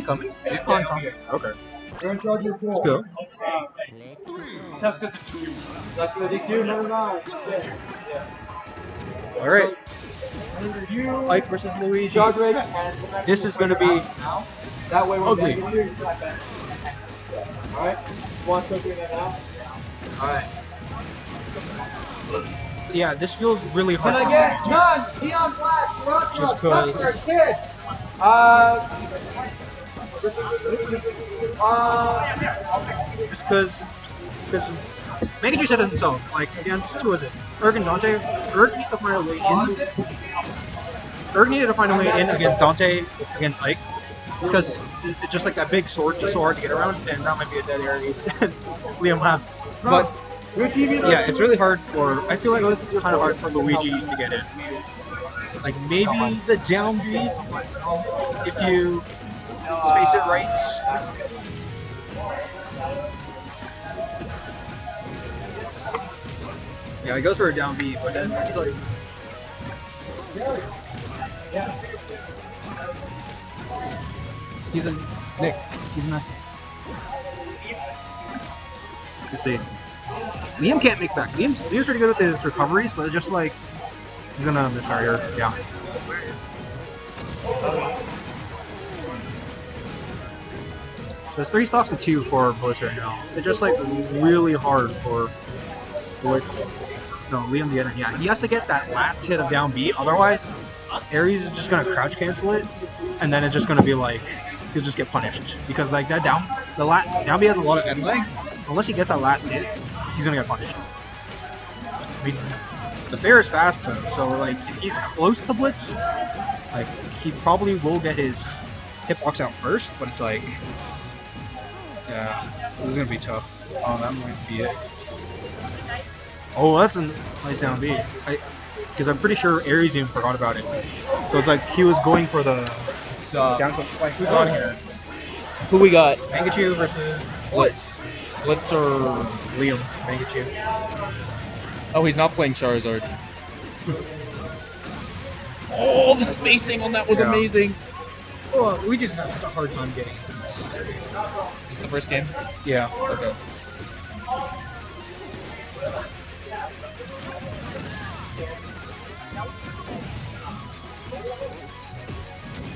coming? Zukon coming. Okay. You're in charge of your pool. Let's go. Cheska, that's the DQ, number nine. Alright. You, Ike versus Luigi. Jog This is gonna be that way we're ugly. getting Alright? One second and out. Alright. Yeah, this feels really Can hard. I get none? Neon Black, Rock Just Rock, 'cause- Sucker, Kid. Uh. Uh. Just because, because Mangachu said it himself, like against who was it? Erg and Dante. Erg needs to find a way in. Erg needed to find a way in against Dante against Ike. Because it's just like that big sword, just so hard to get around, and that might be a dead area. Liam laughs. But yeah, it's really hard for. I feel like it's kind of hard for Luigi to get in. Like maybe the down if you space it right. Yeah, he goes for a down B, but then it's like. He's a Nick. He's not. Let's see. Liam can't make back. Liam's, Liam's pretty good with his recoveries, but it's just like he's gonna misfire. Yeah. So it's three stops to two for Blitz right now. It's just like really hard for Blitz. No, Liam get in. Yeah, he has to get that last hit of down B. Otherwise, Ares is just gonna crouch cancel it, and then it's just gonna be like he'll just get punished because like that down the la- down B has a lot of end lag. Unless he gets that last hit, he's gonna get punished. I mean, the fair is fast though, so like if he's close to Blitz, like he probably will get his hitbox out first, but it's like yeah, this is gonna be tough. Oh, that might be it. Oh, that's a nice down B. I, because I'm pretty sure Ares even forgot about it. So it's like he was going for the So, down tilt. Like, who's on uh, here? who we got? Mangachu versus Blitz. Blitz or... Uh, Liam. Mangachu. Oh, he's not playing Charizard. Oh, the spacing on that was Yeah. amazing. Well, we just have such a hard time getting into this. Is it the first game? Yeah. Okay.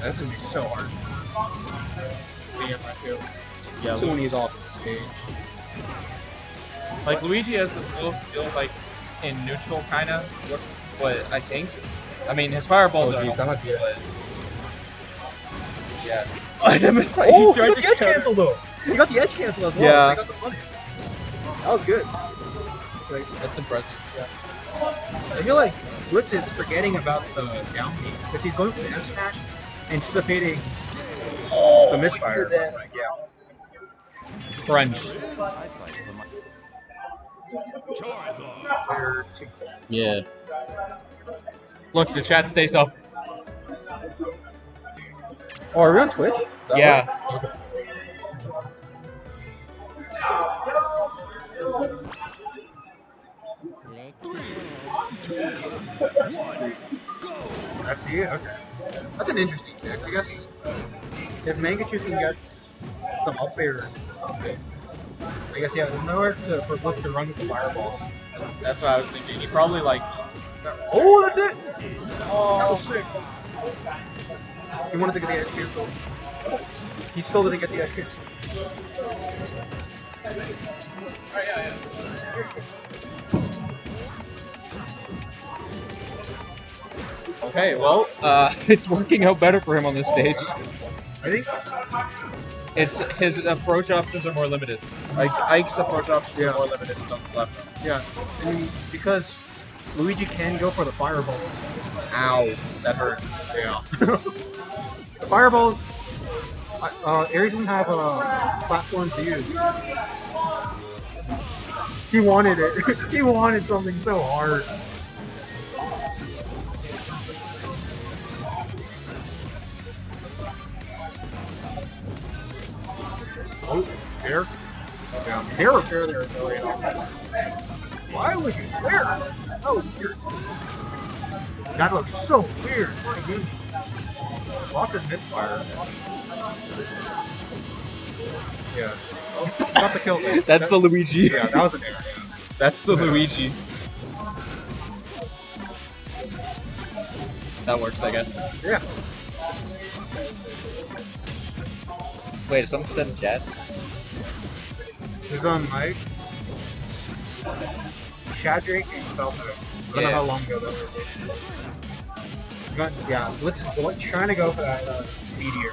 That's gonna be so hard. Liam, I feel. Yeah. So when he's off the stage. Like Luigi has the little feel like in neutral kind of, but I think, I mean his fireballs Oh, are. geez, that might be it. but- Yeah. I missed my. Oh, he got the edge counter- cancel though. He got the edge cancel as well. Yeah. I got the money. That was good. That's impressive. I feel like Blitz is forgetting about the down B because he's going for the S smash, anticipating oh, the misfire. but, Like, yeah. Crunch. Yeah. Look, the chat stays up. Oh, are we on Twitch? Yeah. what- Okay. That's it. Okay. That's an interesting pick. I guess if Mangachu can get some up air stuff, I guess yeah. There's nowhere to, for Blitz to run with the fireballs. That's what I was thinking. He probably like just. Oh, that's it. Oh, that was sick. He wanted to get the edge cancel. He still didn't get the edge cancel. Okay, well, uh, it's working out better for him on this stage. I think It's his approach options are more limited. Like Ike's approach options Yeah. are more limited than the left. Yeah, I mean, because Luigi can go for the fireball. Ow, that hurt. Yeah. the fireballs, uh, Ares doesn't have a platform to use. He wanted it. he wanted something so hard. Oh, fair. Yeah, fair or fair there. Why would you fair? That weird. That looks so weird. My. Lots of misfire. Yeah. Oh, got the kill. though. That's the Luigi. Yeah, that was an error. That's the Luigi. That works, I guess. Yeah. Wait, is someone said in chat? He's on mic. Shadrake and Felder. I don't know how long ago that was. But, yeah, let's go, trying to go for that uh, meteor.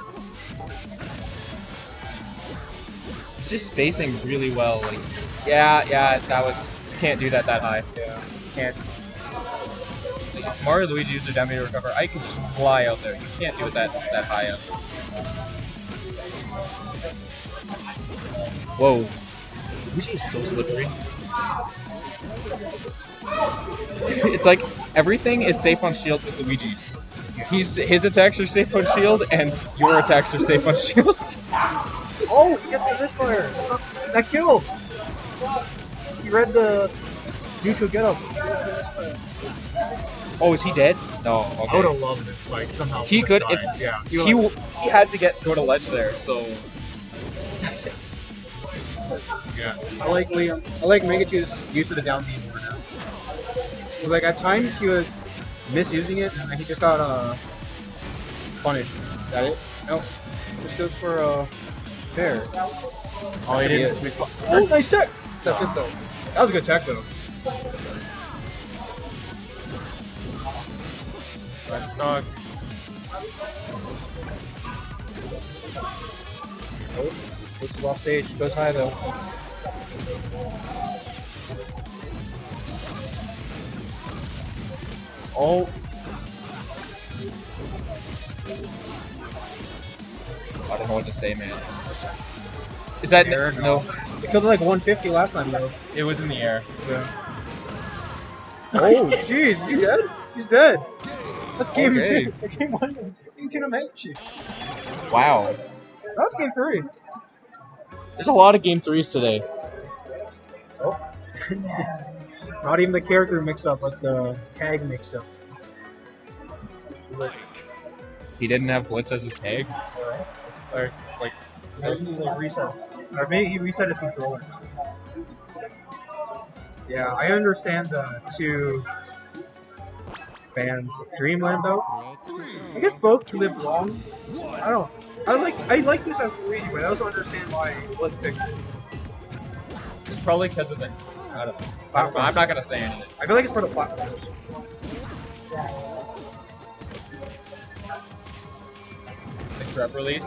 It's just spacing really well. Like, yeah, yeah, that was. You can't do that that high. Yeah. Can't. Like, Mario Luigi used their down to recover. I can just fly out there. You can't do it that that high up. Whoa. Luigi is so slippery. It's like everything is safe on shield with Luigi. He's his attacks are safe on shield, and your attacks are safe on shield. Oh, he gets the misfire! That killed! He read the neutral get up. oh, is he dead? No. I would have loved it, like, somehow. He could- died. Yeah. He would've- he had to get go to ledge there, so Yeah. I like Liam. I like Mangachu's use of the down B more now. 'Cause, Like at times he was misusing it and he just got uh punished. That it? No. This goes for uh fair. oh, he didn't sweep. Oh nice tech! That's it though. That was a good tech though. That's stuck. Oh, this is off stage. Goes high though. Oh, I don't know what to say, man. Is that Air? no? it killed like 150 last time though. It was in the air. Yeah. Oh, jeez, he's dead? He's dead. That's game Okay. two. Game one. Game two to Mangachu. Wow. That was game three. There's a lot of game threes today. Oh. Not even the character mix up, but the tag mix up. He didn't have Blitz as his tag. Or like, maybe like reset. Or maybe he reset his controller. Yeah, I understand the two fans. Dreamland though. I guess both live long. I don't. I like I like this as Luigi, but I also understand why Blitz picked it. It's probably because of the. I don't know. I'm, Platform. I'm not gonna say anything. I feel like it's for the platforms. The prep release.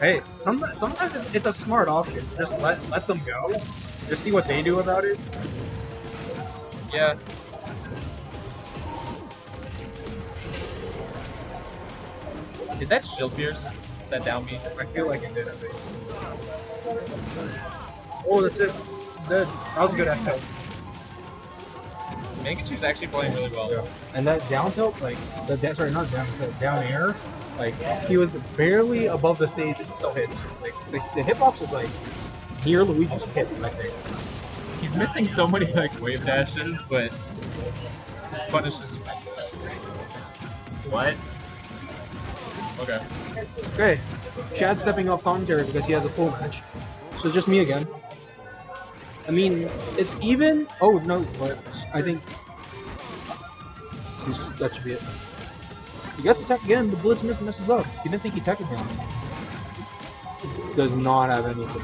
Hey, sometimes sometimes it's- a smart option. Just let let them go. Just see what they do about it. Yeah. Did that shield pierce? That down B? I feel like it did. I think. Oh, that's it. Dead. That was a good echo. Mangachu's actually playing really well. Yeah. And that down tilt, like the da- sorry, not down tilt, down air, like he was barely above the stage and still hits. Like the, the hitbox was like near Luigi's hip, I think. He's missing so many like wave dashes, but his punishes. What? Okay. Okay, Chad stepping off commentary because he has a full match. So just me again. I mean, it's even. Oh no, but I think that should be it. He gets attacked again, The Blitz miss messes up. He didn't think he attacked him. Does not have anything.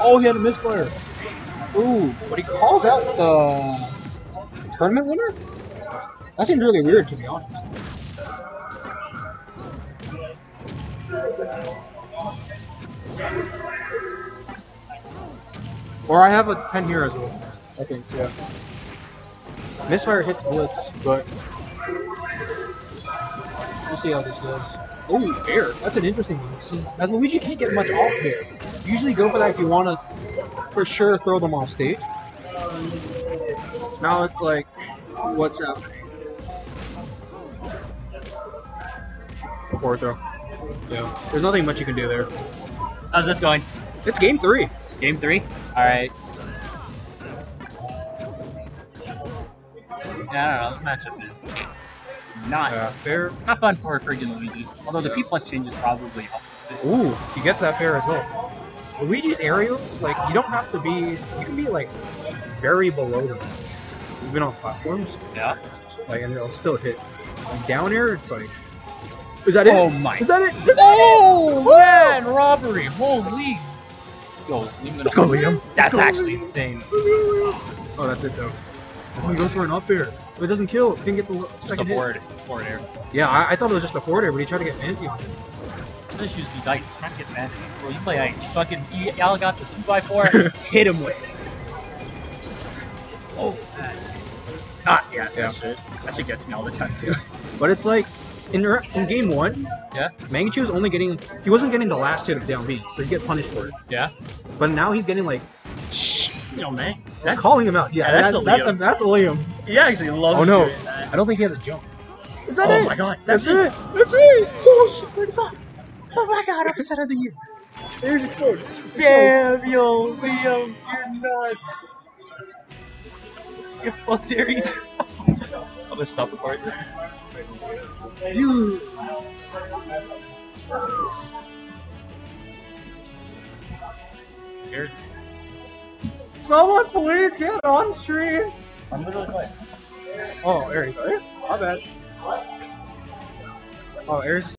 Oh, he had a misfire. Ooh, but he calls out the tournament winner. That seemed really weird, to be honest. Or I have a pen here as well. I think, yeah. Misfire hits Blitz, but we'll see how this goes. Oh, air. That's an interesting one. As Luigi can't get much off there. Usually go for that if you want to, for sure, throw them off stage. So now it's like, what's happening? Forward throw. Yeah. There's nothing much you can do there. How's this going? It's game three. Game three? Alright. Yeah, I don't know, this matchup is it's not Yeah, fair. not fun for friggin' Luigi. Although the P plus changes probably help. Ooh, he gets that fair as well. Luigi's aerials, like you don't have to be. You can be like very below them. He's been on platforms, Yeah. like, and it'll still hit. Like, down air, it's like. Is that it? Oh my. Is that it? Oh man, robbery! Holy. Yo, let's leave him Let's go, Liam. That's go, actually Liam. insane. Oh, that's it though. Oh, he goes for an up air. But it doesn't kill. Didn't get the l- Just a second hit. forward, forward air. Yeah, I, I thought it was just a forward air, but he tried to get fancy on it. Just use these ice. Trying to get fancy. Bro, you play ice. Just fucking. Y'all got the 2x4. hit him with it. Oh, man. Ah, yeah, Yeah. that shit. That shit gets me all the time, too. But it's like in in game one, Yeah. Mangachu was only getting he wasn't getting the last hit of down B, so he get punished for it. Yeah. But now he's getting like You know, man. that's That's, calling him out. Yeah, Yeah, that's that- a that's, Liam. that's a Liam. he actually loves Oh, no. that. I don't think he has a jump. Is that Oh it? my god. That's, That's, it. That's it. Oh shit, that's us. Oh my god, upset of the year. There's your code. Damn, yo, Liam, you're nuts. You fucked Aries. I'm gonna stop recording this. Dude. Here's. Someone please get on stream. I'm literally playing. Oh, Aries. My bad. Oh, Aries